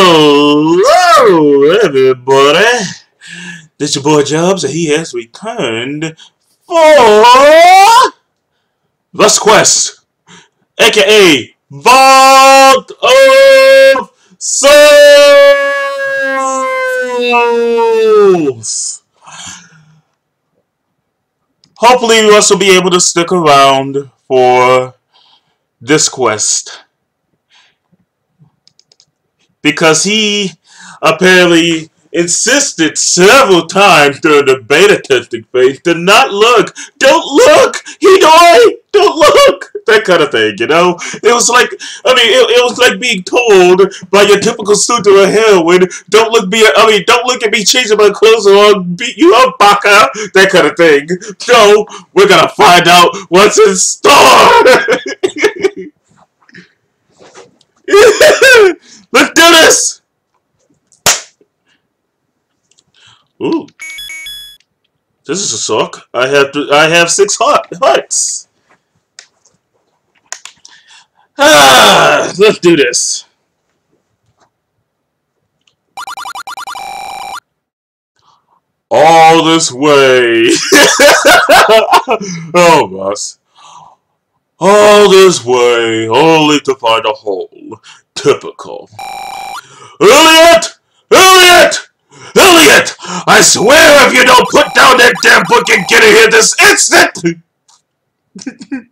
Hello, everybody. This your boy Jubbz, and he has returned for the Quest, aka Vault of Souls. Hopefully, Russ will be able to stick around for this quest because he apparently insisted several times during the beta testing phase to not look. Don't look! Hidoi! Don't look! That kind of thing, you know? It was like, I mean, it, it was like being told by your typical student of heroine, don't look me, I mean, don't look at me changing my clothes or I'll beat you up, baka! That kind of thing. So, we're gonna find out what's in store! Let's do this! Ooh. This is a sock. I have to I have six heart hearts. Ah, let's do this. All this way. oh, boss. All this way, only to find a hole. Typical. Elliot! Elliot! Elliot! I swear if you don't put down that damn book and get in here this instant!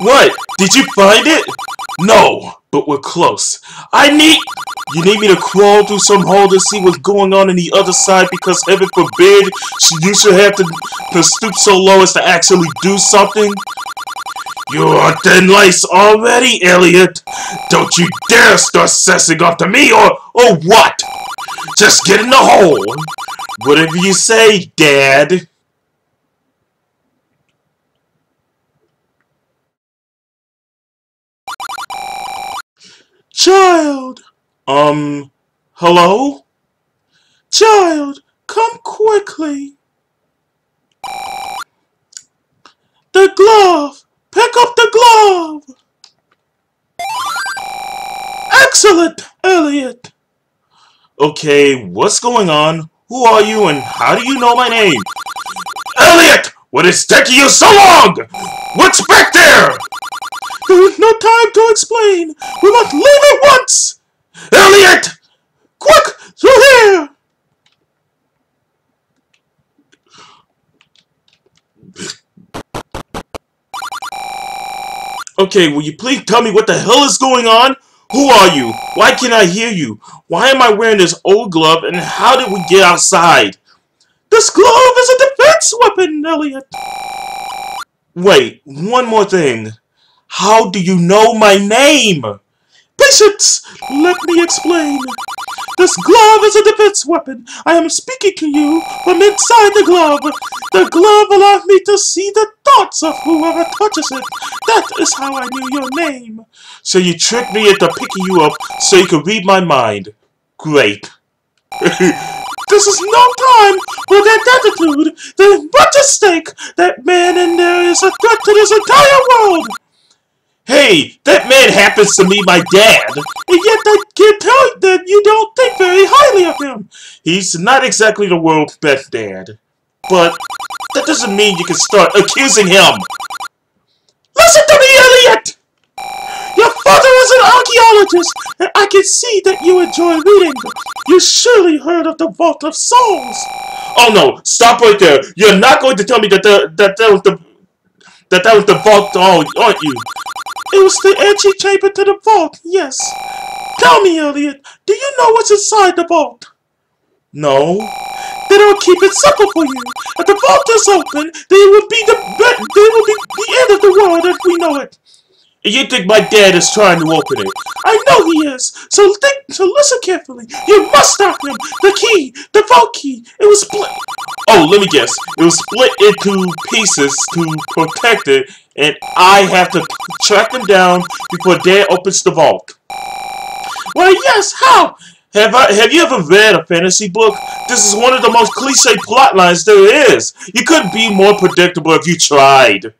what? Did you find it? No, but we're close. I need... You need me to crawl through some hole to see what's going on on the other side because heaven forbid you should have to, to stoop so low as to actually do something? You are thin lice already, Elliot! Don't you dare start sassing off to me or, or what? Just get in the hole! Whatever you say, Dad. Child! Um, hello? Child, come quickly! The glove! Pick up the glove! Excellent, Elliot! Okay, what's going on? Who are you and how do you know my name? Elliot! What is taking you so long? What's back there? There is no time to explain. We must leave at once! Elliot! Quick! Through here! Okay, will you please tell me what the hell is going on? Who are you? Why can't I hear you? Why am I wearing this old glove, and how did we get outside? This glove is a defense weapon, Elliot! Wait, one more thing. How do you know my name? Patience! Let me explain. This glove is a defense weapon. I am speaking to you from inside the glove. The glove allows me to see the thoughts of whoever touches it. That is how I knew your name. So you tricked me into picking you up so you could read my mind. Great. this is no time for that attitude. There's much at stake. That man in there is a threat to this entire world. Hey, that man happens to be my dad. And yet I can tell that you don't think very highly of him. He's not exactly the world's best dad. But that doesn't mean you can start accusing him. Listen to me, Elliot! Your father was an archaeologist, and I can see that you enjoy reading. You surely heard of the Vault of Souls. Oh no, stop right there. You're not going to tell me that the, that that was the that that was the vault, oh, aren't you? It was the entry chamber to the vault, yes. Tell me, Elliot, do you know what's inside the vault? No. Then I'll keep it simple for you. If the vault is open, then it will be the then will be the end of the world as we know it. You think my dad is trying to open it? I know he is. So think. So listen carefully. You must stop him. The key, the vault key. It was split. Oh, let me guess. It was split into pieces to protect it, and I have to track them down before Dad opens the vault. Well, yes. How? Have I? Have you ever read a fantasy book? This is one of the most cliche plot lines there is. You couldn't be more predictable if you tried.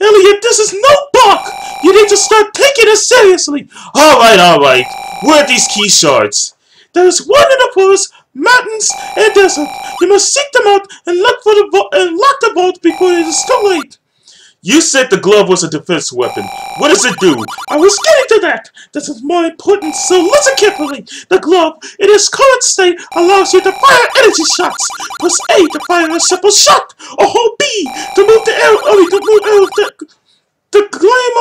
Elliot, this is no book! You need to start taking it seriously. All right, all right. Where are these key shards? There's one in the forest, mountains, and desert. You must seek them out and look for the and lock the vault before it is too late. You said the glove was a defense weapon. What does it do? I was getting to that. This is more important, so listen carefully. The glove, in its current state, allows you to fire energy shots. Press A to fire a simple shot, or hold B to move the arrow, or to move arrow to, to claim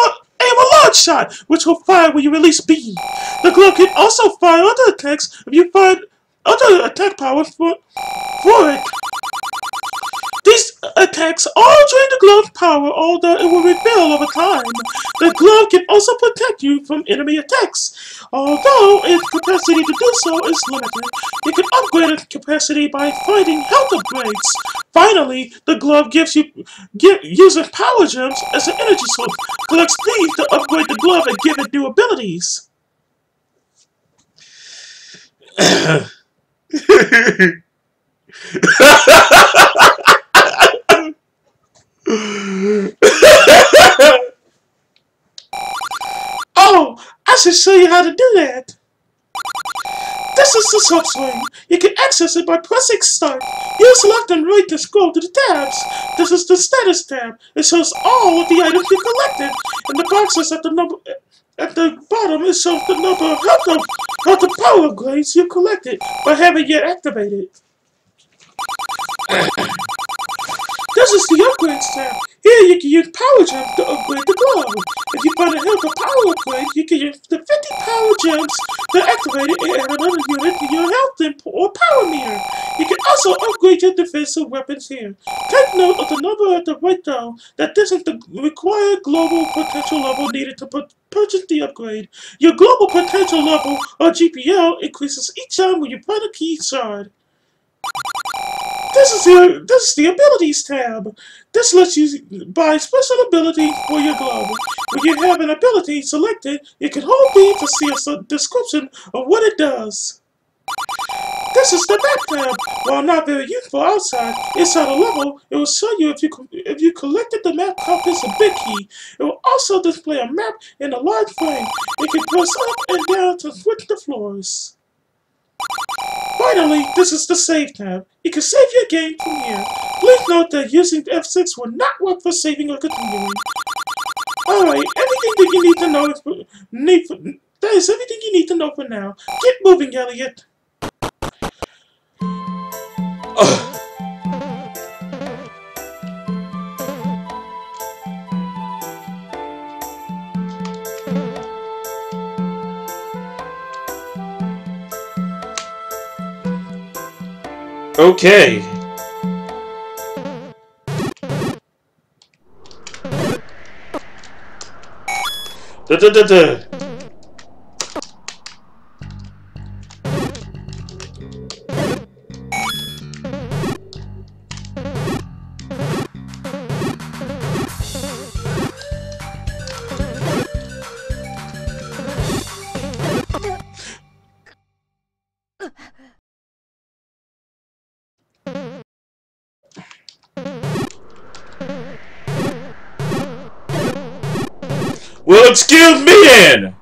aim a large shot, which will fire when you release B. The glove can also fire other attacks if you find other attack powers for, for it. These attacks all drain the glove's power, although it will refill over time. The glove can also protect you from enemy attacks. Although its capacity to do so is limited, you can upgrade its capacity by finding health upgrades. Finally, the glove gives you give, using power gems as an energy source. Collects these to upgrade the glove and give it new abilities. oh, I should show you how to do that. This is the subscreen. You can access it by pressing start. Use left and right to scroll to the tabs. This is the status tab. It shows all of the items you collected. And the boxes at the number at the bottom it shows the number of health, of, power grades you collected but haven't yet activated. This is the upgrade tab. Here you can use power gems to upgrade the glove. If you find a health or power upgrade, you can use the 50 power gems to activate it and add another unit to your health input or power meter. You can also upgrade your defensive weapons here. Take note of the number at the right down that this is the required global potential level needed to purchase the upgrade. Your global potential level, or GPL, increases each time when you find a key shard. This is the this is the abilities tab. This lets you buy special abilities for your glove. When you have an ability selected, you can hold B to see a description of what it does. This is the map tab. While not very useful outside, inside a level, it will show you if you if you collected the map compass and big key. It will also display a map in a large frame. You can press up and down to switch the floors. Finally, this is the Save tab. You can save your game from here. Please note that using F6 will not work for saving or continuing. Alright, everything that you need to know is need for, that is everything you need to know for now. Get moving, Elliot. Okay. Da da da da. Excuse me then!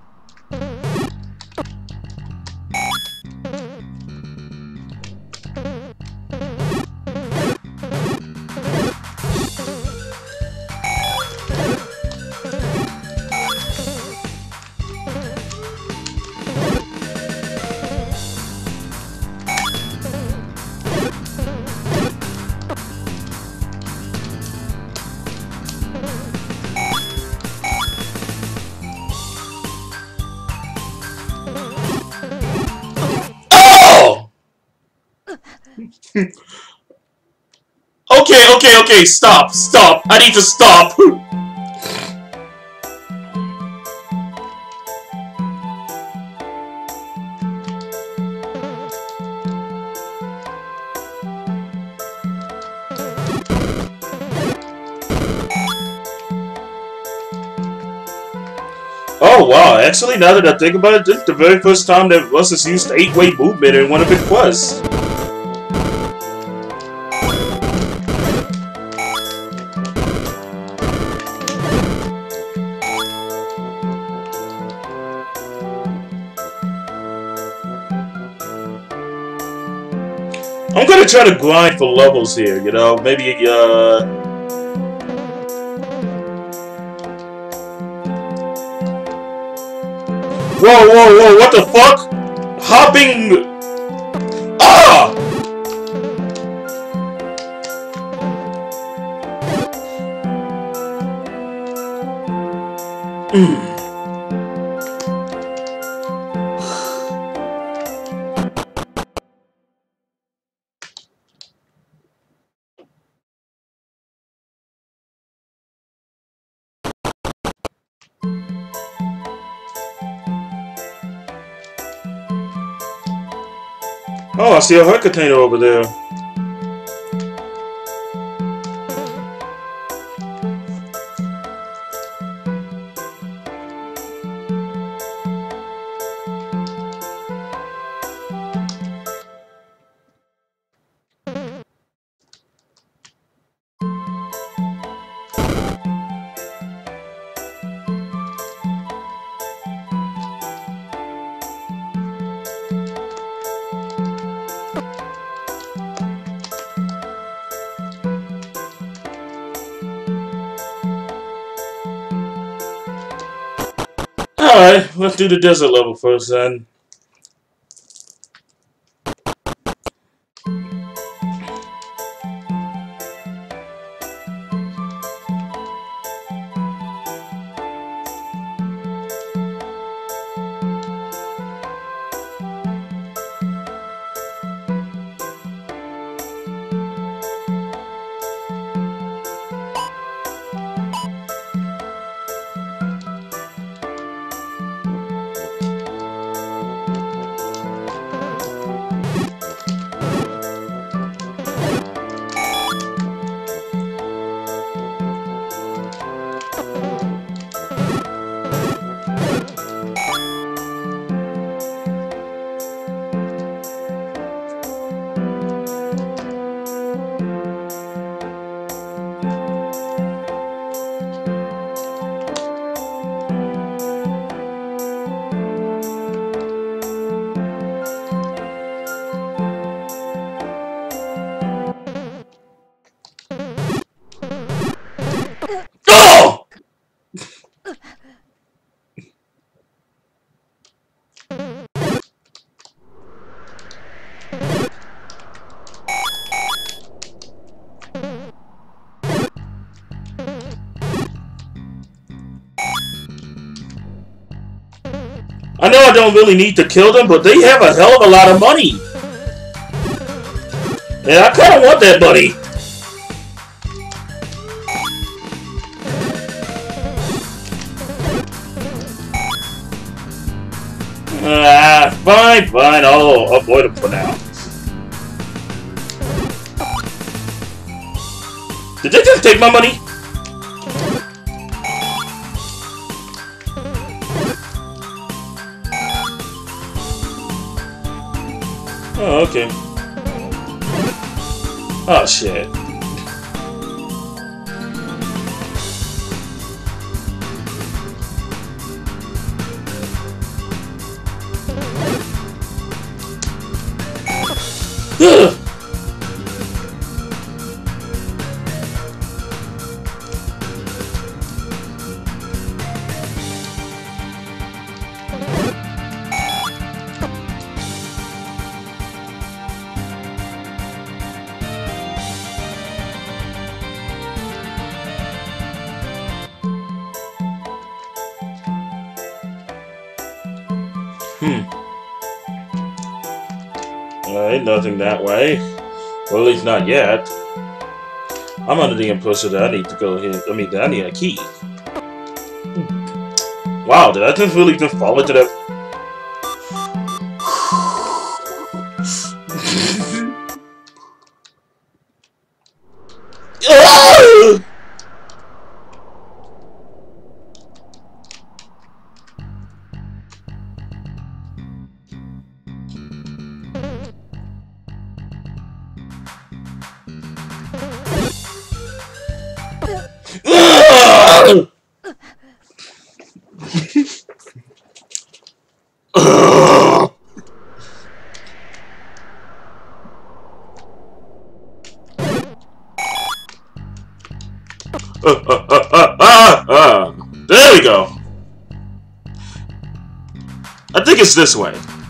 okay, okay, okay, stop, stop. I need to stop. Oh wow, actually now that I think about it, this is the very first time that Russ has used 8-way movement in one of his quests. Try to grind for levels here, you know? Maybe, uh... Whoa, whoa, whoa, what the fuck? Hopping... I see a container over there. Let's do the desert level first then. I know I don't really need to kill them, but they have a hell of a lot of money. And I kind of want that money. Ah, fine, fine. I'll avoid them for now. Did they just take my money? Oh, okay. Oh, shit. That way. Well, at least not yet. I'm under the impression that I need to go ahead. I mean, I need a key. Hmm. Wow, did I just really just fall into that? This way.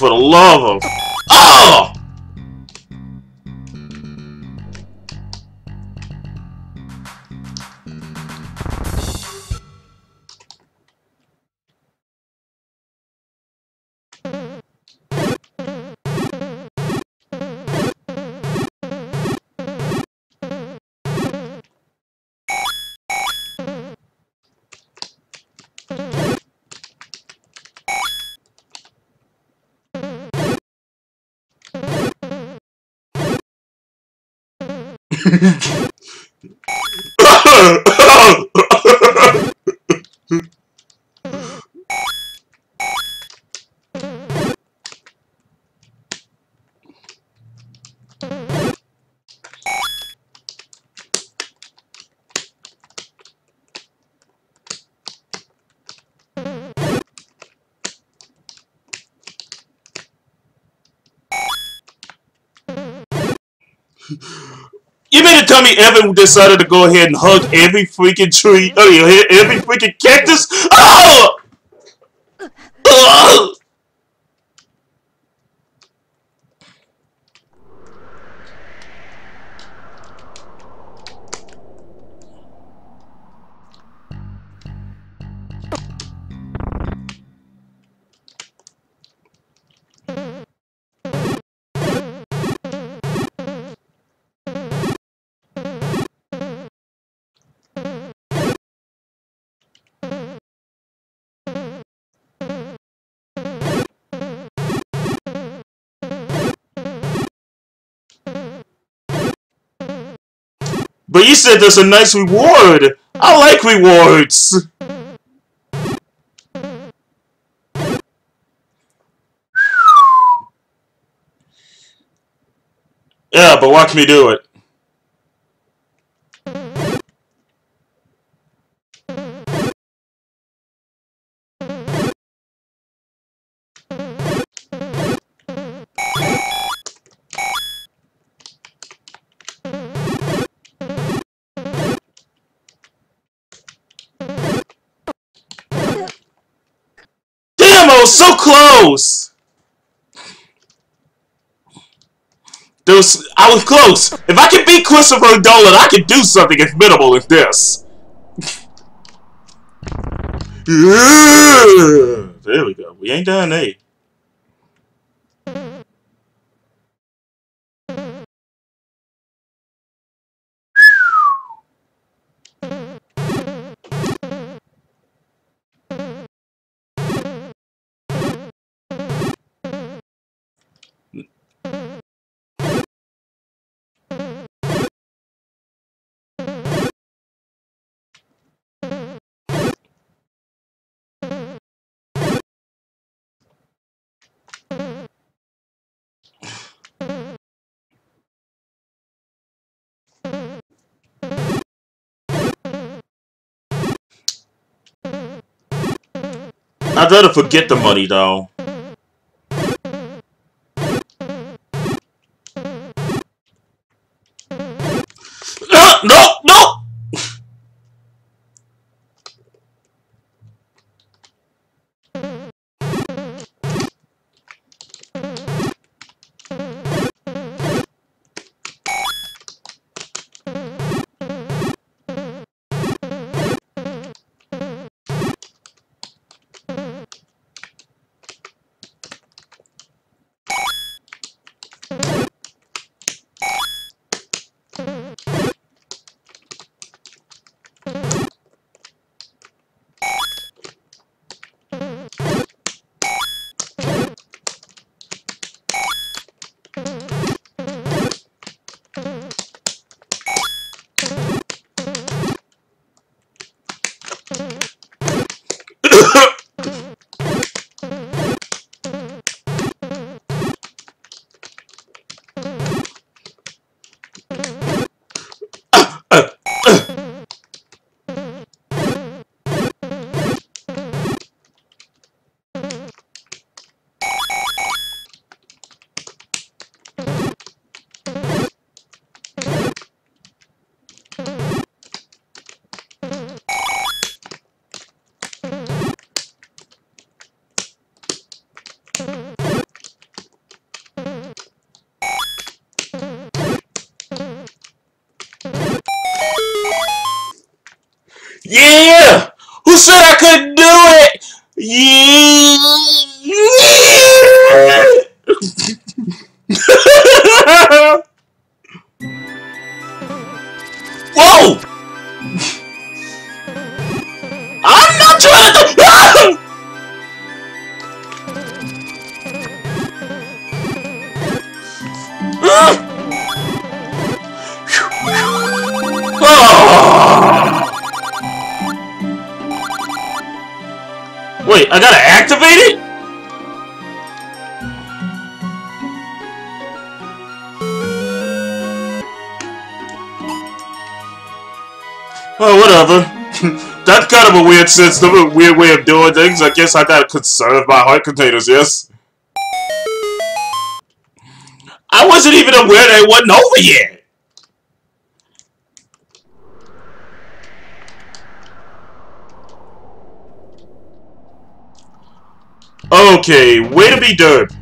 For the love of... You mean to tell me Evan decided to go ahead and hug every freaking tree, oh, you hit every freaking cactus? Oh! But you said there's a nice reward. I like rewards. Yeah, but watch me do it. There was, I was close. If I can beat Christopher Dolan, I can do something as minimal as this. There we go. We ain't done, eh? I'd rather forget the money, though. A weird system, a weird way of doing things. I guess I gotta conserve my heart containers, yes? I wasn't even aware they wasn't over yet! Okay, way to be dirt.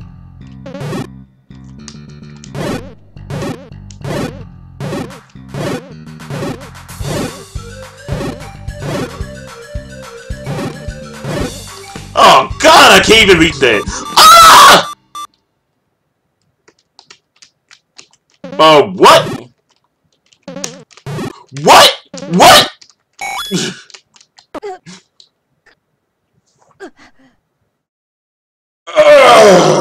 I can't even reach that. Ah! Uh, what? What? What? Ugh.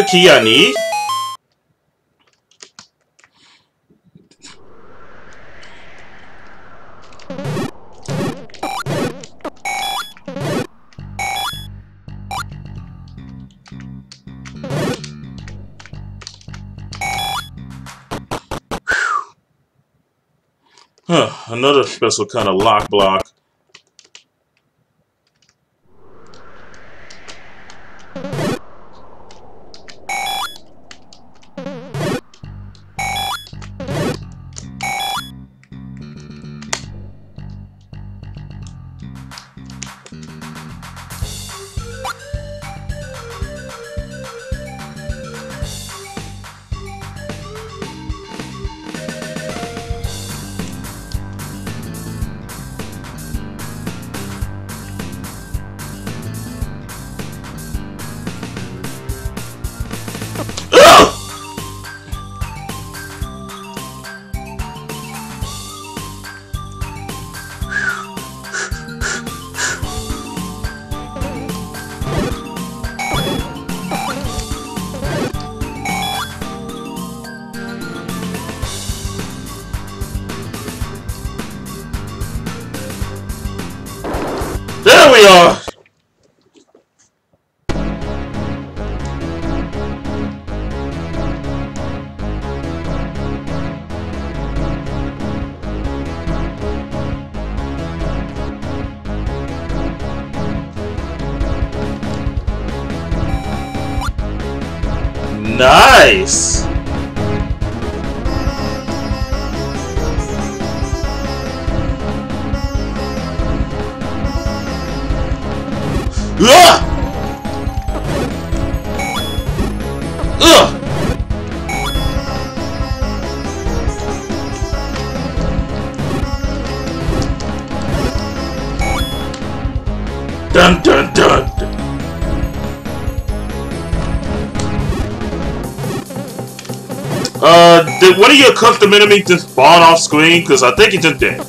the key I need? Another special kind of lock block. Custom enemy just spawn off screen? Because I think he just did.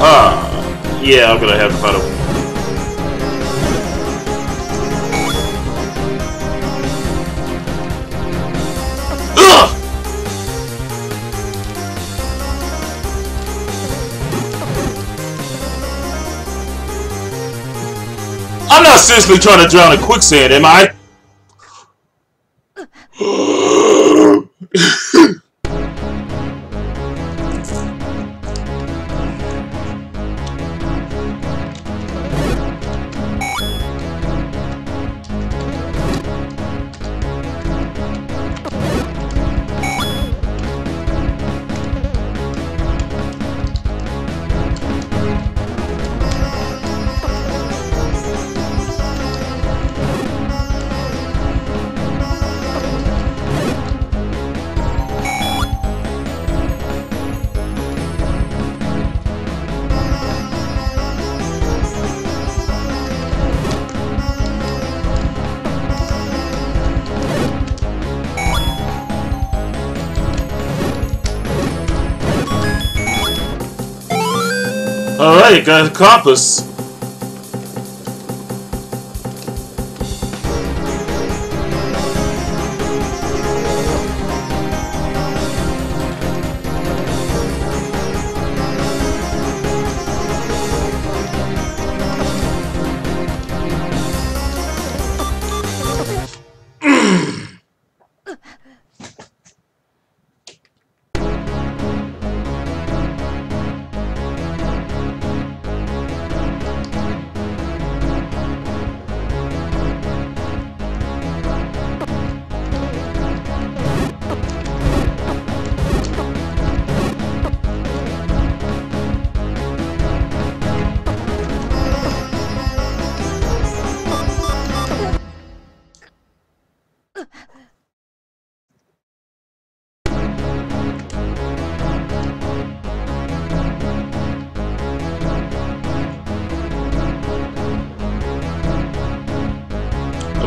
Ah, yeah, I'm gonna have to a... Ugh! I'm not seriously trying to drown in quicksand, am I? Got a compass.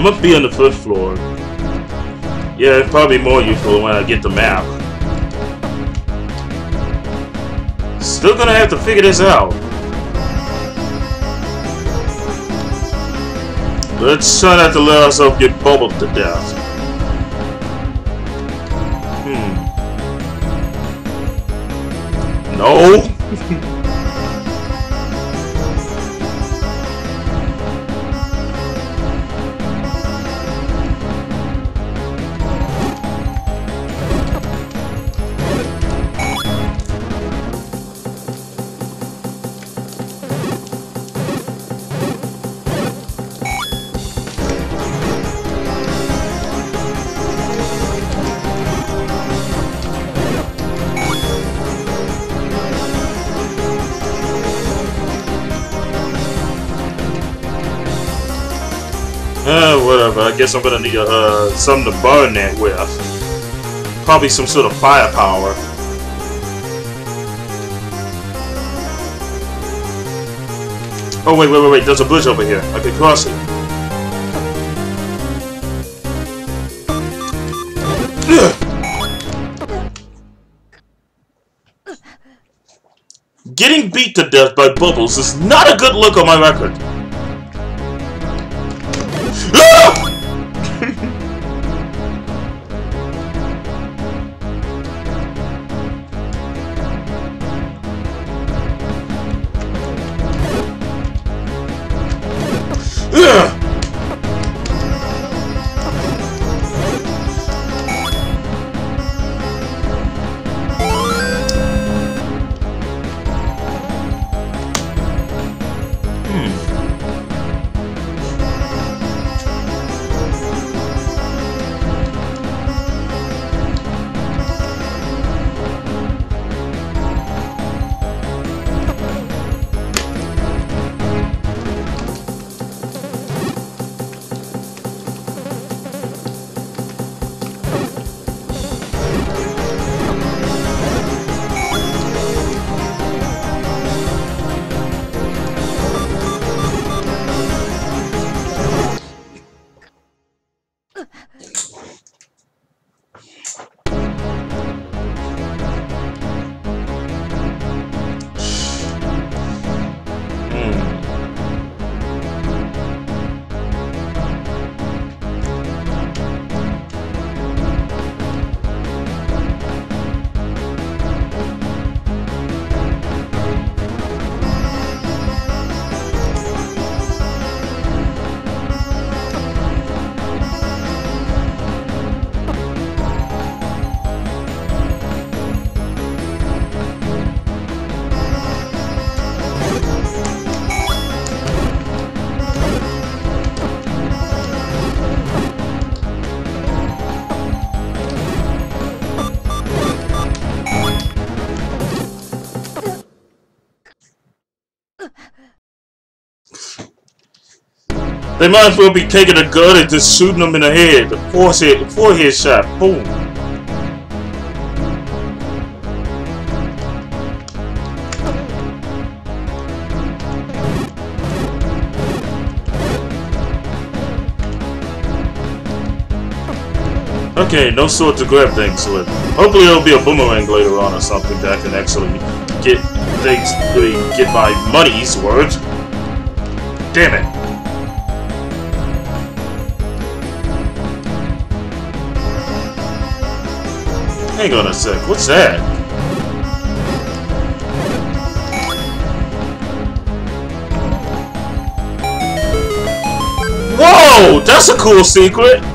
I'm gonna be on the first floor. Yeah, it's probably more useful when I get the map. Still gonna have to figure this out. Let's try not to let ourselves get bubbled to death. Hmm. No? I guess I'm gonna need uh, something to burn that with. Probably some sort of firepower. Oh, wait, wait, wait, wait. There's a bridge over here. I can cross it. Getting beat to death by bubbles is not a good look on my record. Yeah. They might as well be taking a gun and just shooting them in the head. The forehead, forehead shot. Boom. Okay, no sword to grab things with. Hopefully there'll be a boomerang later on or something that I can actually get things, get my money's worth. Damn it. Hang on a sec, what's that? Whoa! That's a cool secret!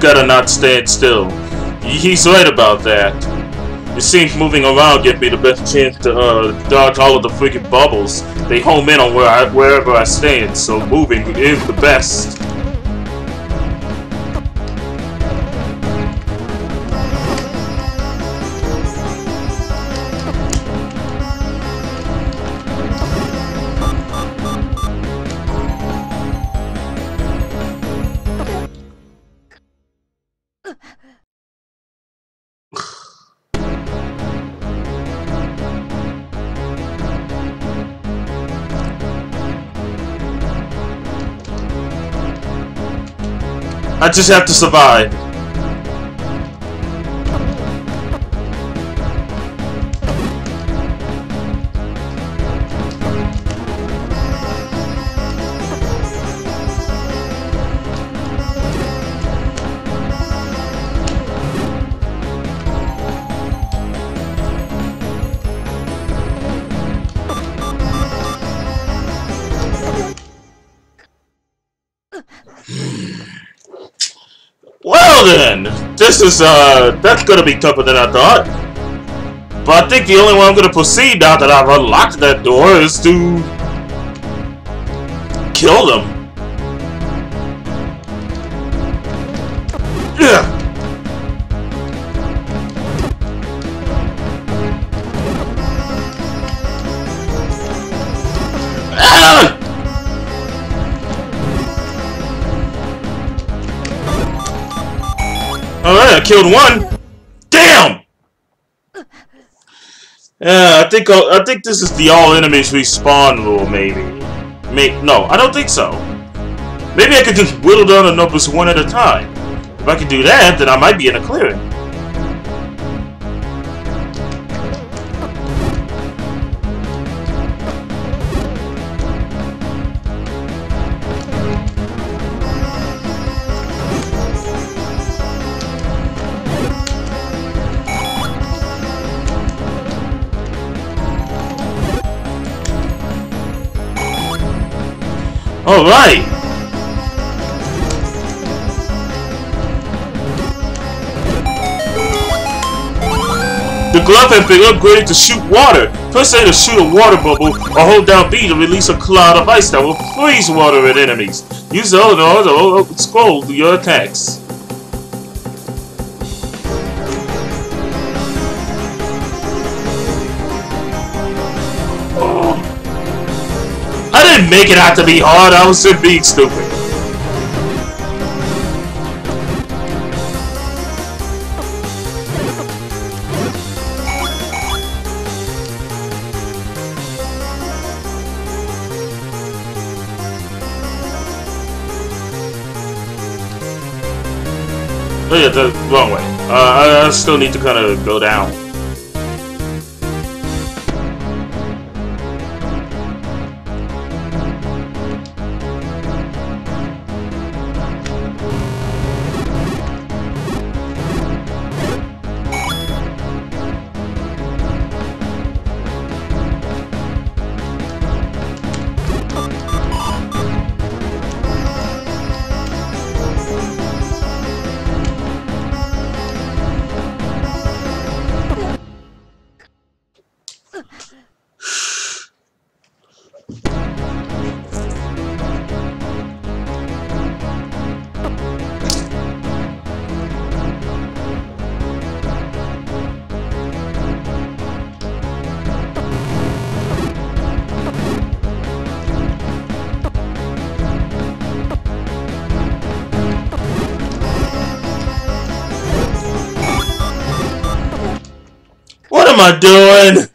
Gotta not stand still. He's right about that. It seems moving around gives me the best chance to uh, dodge all of the freaking bubbles. They home in on where I, wherever I stand, so moving is the best. I just have to survive. This is, uh, that's gonna be tougher than I thought. But I think the only way I'm gonna proceed now that I've unlocked that door is to... kill them. Killed one. Damn! Yeah, I think uh, I think this is the all enemies respawn rule, maybe. May no, I don't think so. Maybe I could just whittle down the numbers one at a time. If I could do that, then I might be in a clearing. Alright! The glove has been upgraded to shoot water. Press A to shoot a water bubble, or hold down B to release a cloud of ice that will freeze water at enemies. Use the other to scroll your attacks. Make it out to be hard, I was just being stupid. Oh yeah, the wrong way. Uh, I, I still need to kind of go down. Am I doing?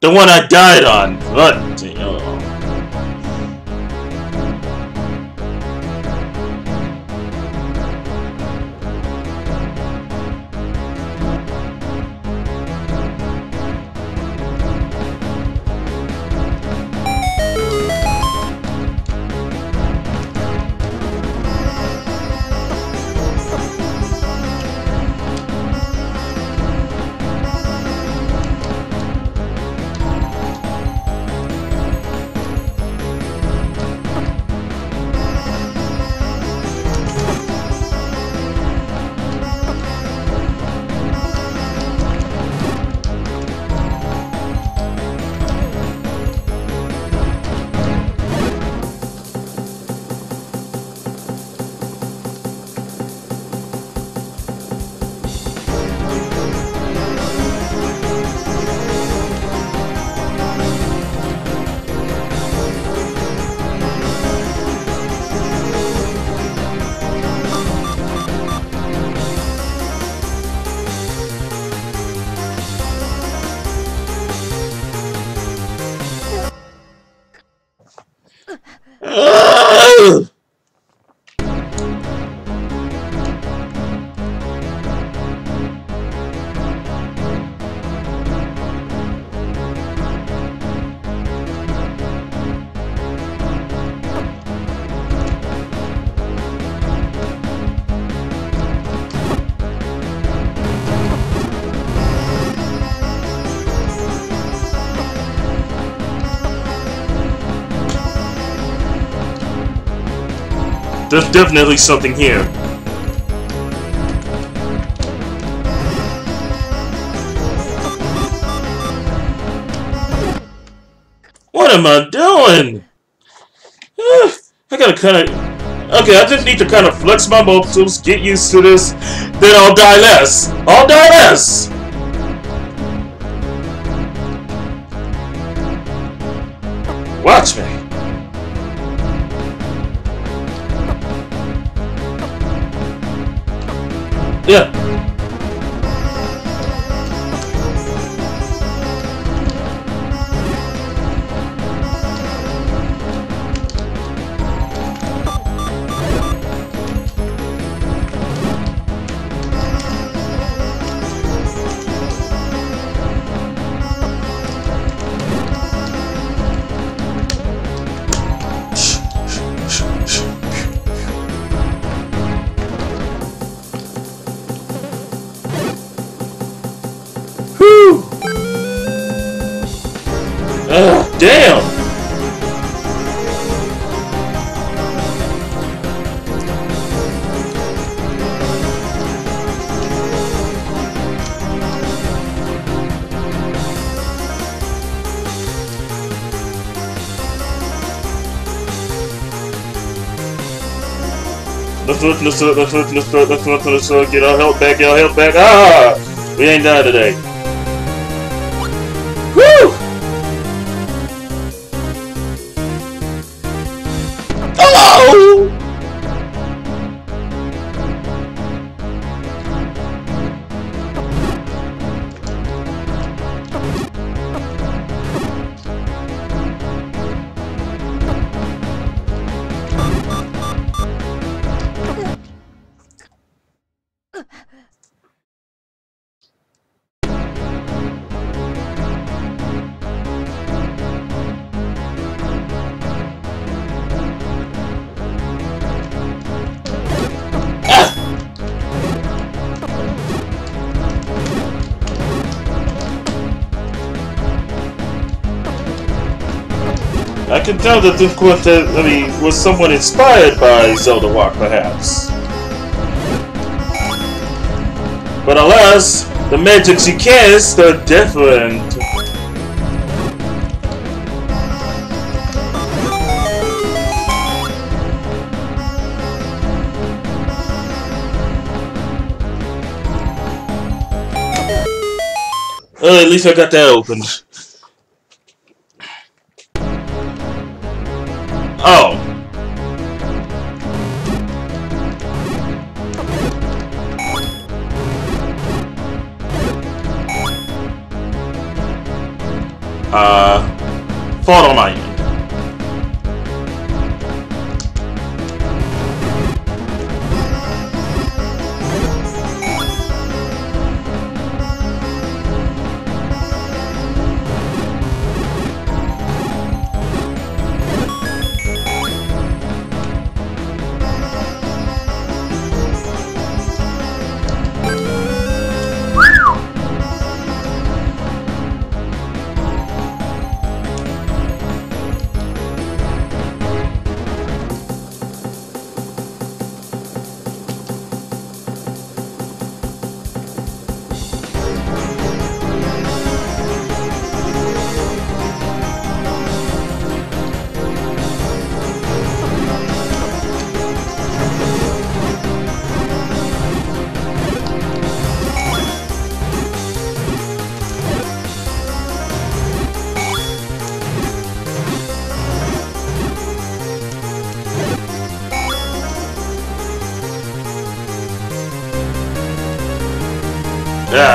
The one I died on. What? There's definitely something here. What am I doing? I gotta kind of... Okay, I just need to kind of flex my muscles, get used to this, then I'll die less. I'll die less! Watch me. Yeah. Let's let's let's let's look, let's look, let's look, get our help back, get our help back. Ah! We ain't done today. Woo! Can that this quartet, I mean, was somewhat inspired by Zelda Walk, perhaps. But alas, the magics you cast are different. At least I got that opened.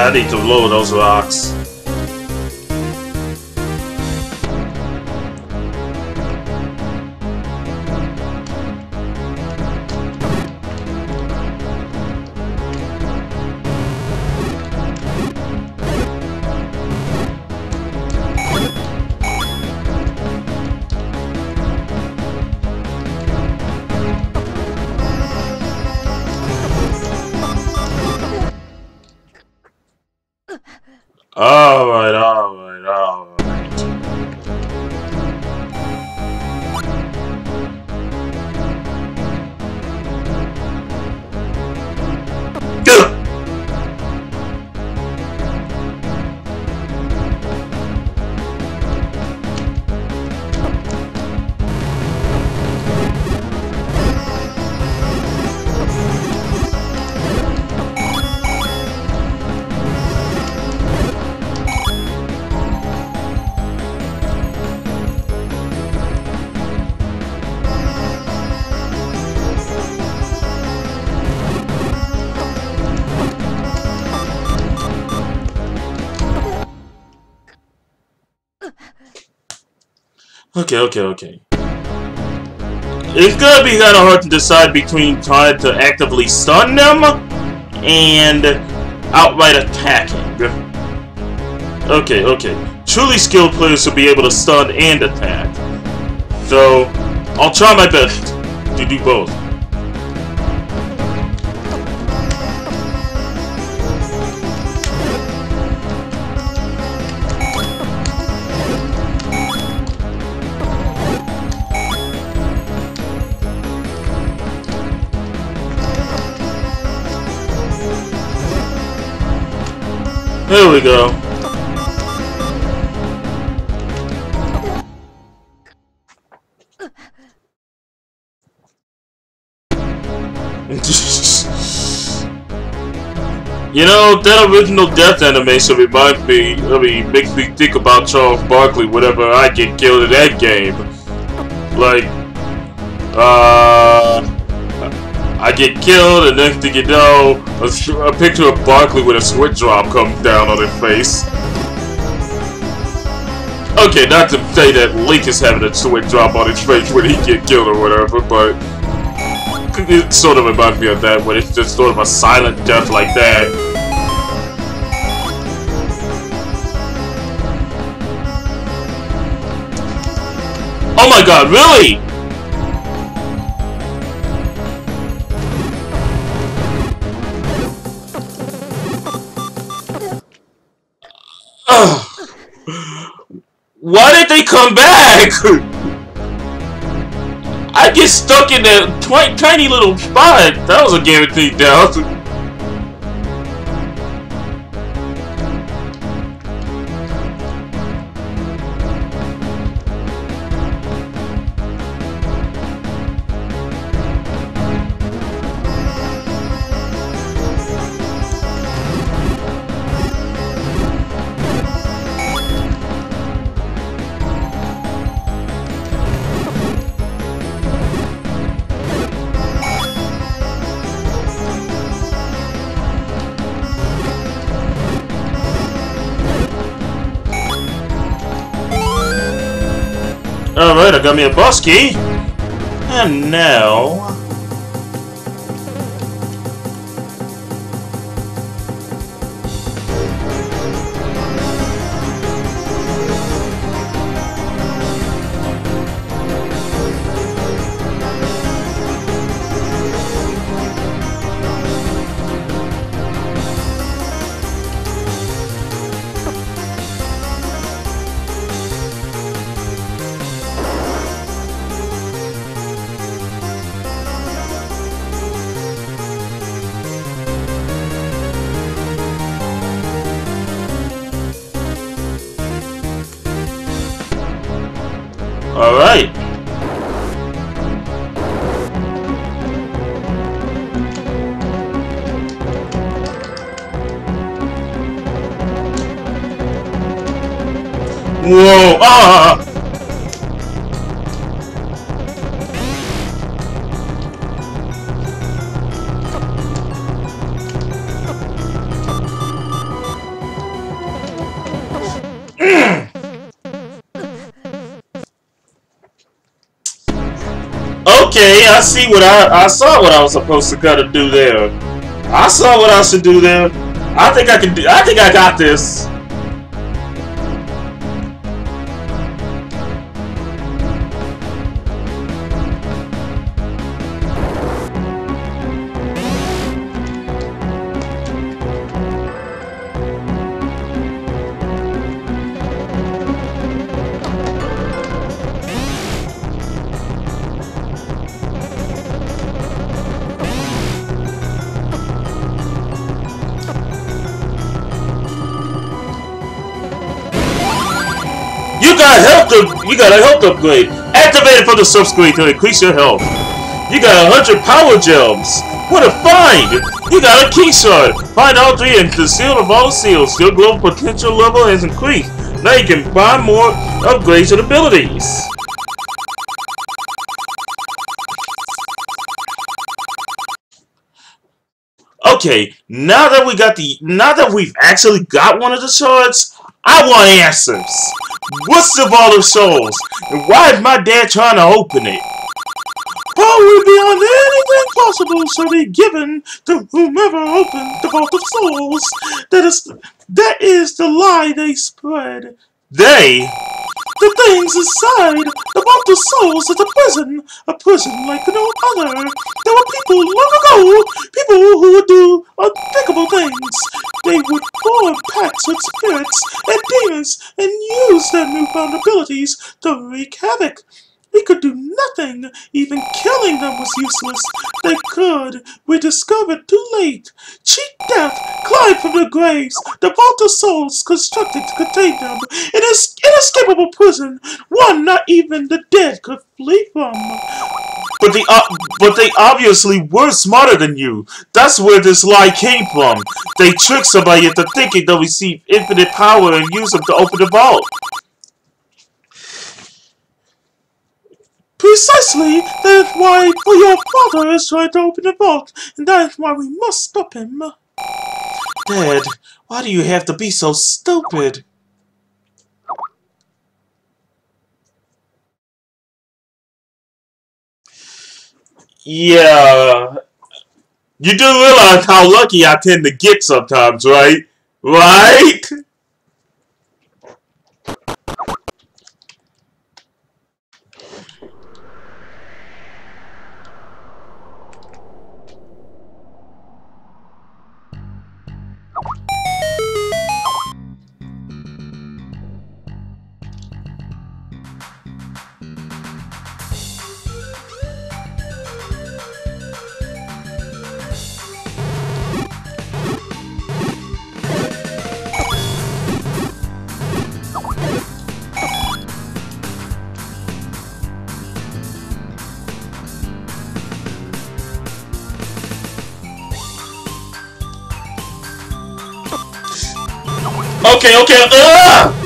I need to lower those rocks. Okay, okay, okay. It's gonna be kinda hard to decide between trying to actively stun them and outright attacking. Okay, okay. Truly skilled players will be able to stun and attack. So, I'll try my best to do both. There we go. you know, that original death animation reminds me, I mean, makes me think about Charles Barkley whenever I get killed in that game. Like, uh... I get killed, and next thing you know, a, a picture of Barkley with a sweat drop comes down on his face. Okay, not to say that Link is having a sweat drop on his face when he get killed or whatever, but it sort of reminds me of that, when it's just sort of a silent death like that. Oh my god, really? they come back! I get stuck in that tiny little spot. That was a guaranteed death. got me a boss key. And now... Whoa! Ah! Okay, I see what I I saw what I was supposed to gotta do there. I saw what I should do there. I think I can do I think I got this. Got a health upgrade. Activate it for the subscreen to increase your health. You got a hundred power gems. What a find! You got a key shard. Find all three and seal of all seals. Your global potential level has increased. Now you can buy more upgrades and abilities. Okay, now that we got the now that we've actually got one of the shards, I want answers. What's the Vault of Souls? And why is my dad trying to open it? Power on anything possible shall be given to whomever opens the Vault of Souls. That is that is the lie they spread. They? The things inside the Souls is a prison, a prison like no other. There were people long ago, people who would do unthinkable things. They would form pacts with spirits and demons and use their newfound abilities to wreak havoc. We could do nothing. Even killing them was useless. They could. We discovered too late. Cheat death climbed from the graves. The vault of souls constructed to contain them. It is inescapable prison. One not even the dead could flee from. But they, uh, but they obviously were smarter than you. That's where this lie came from. They tricked somebody into thinking they'll receive infinite power and use them to open the vault. Precisely, that is why your father is trying to open the vault, and that is why we must stop him. Dad, why do you have to be so stupid? Yeah. You do realize how lucky I tend to get sometimes, right? Right? Okay, okay. Ugh! Hmm.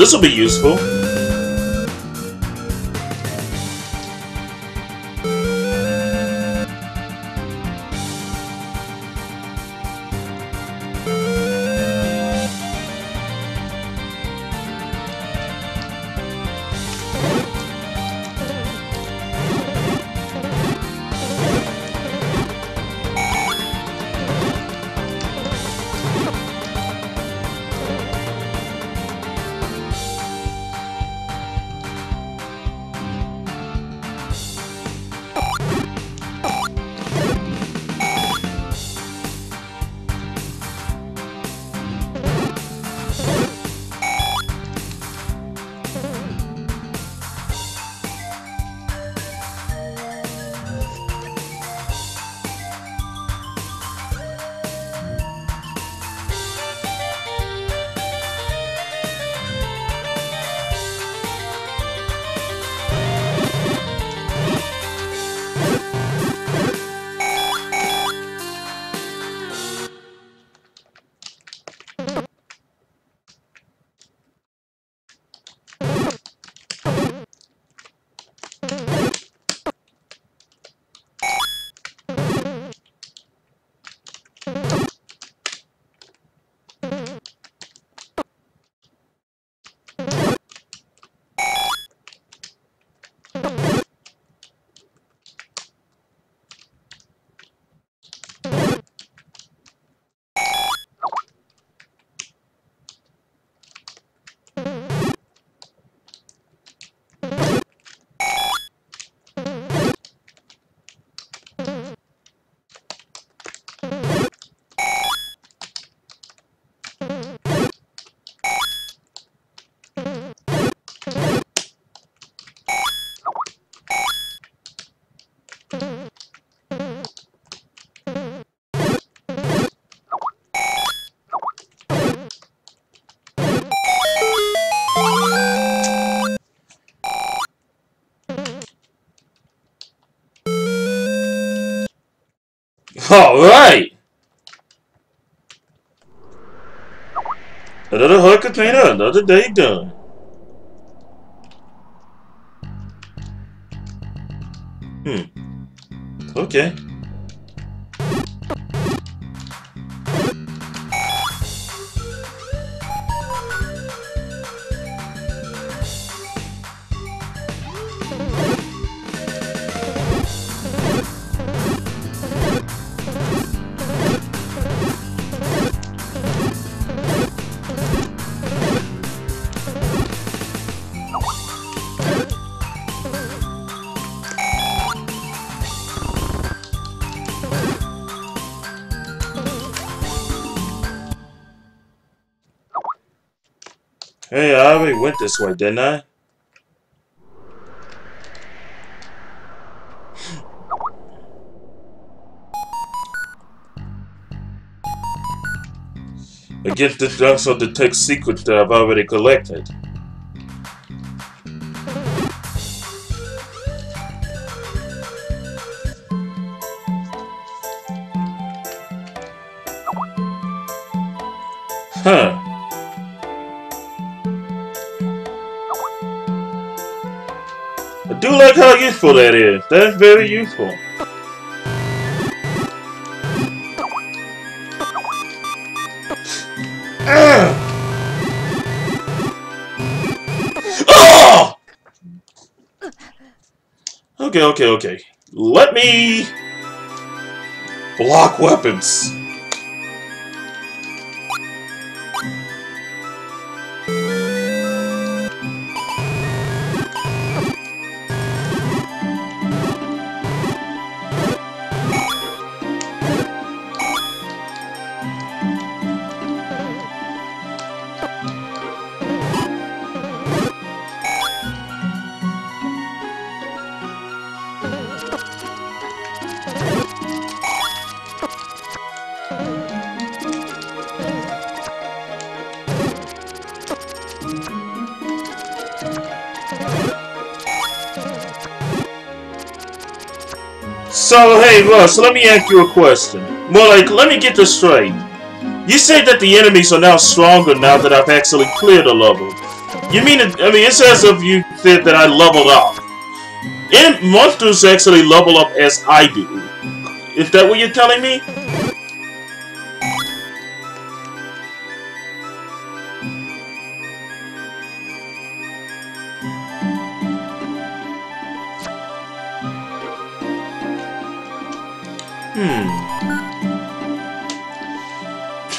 This will be useful. Alright! Another container, another day done. Hmm. Okay. Went this way, didn't I? Again, this also detects secrets that I've already collected. Useful that is. That's very useful. Oh! Okay, okay, okay. Let me block weapons. So, hey, Russ, let me ask you a question. More like, let me get this straight. You say that the enemies are now stronger now that I've actually cleared a level. You mean, it, I mean, it's as if you said that I leveled up. And monsters actually level up as I do. Is that what you're telling me?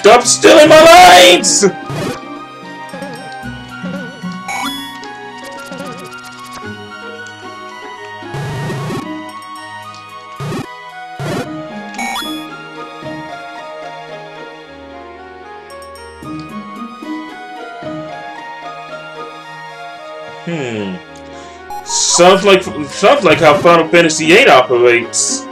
Stop stealing my lines! Hmm. Sounds like sounds like how Final Fantasy VIII operates.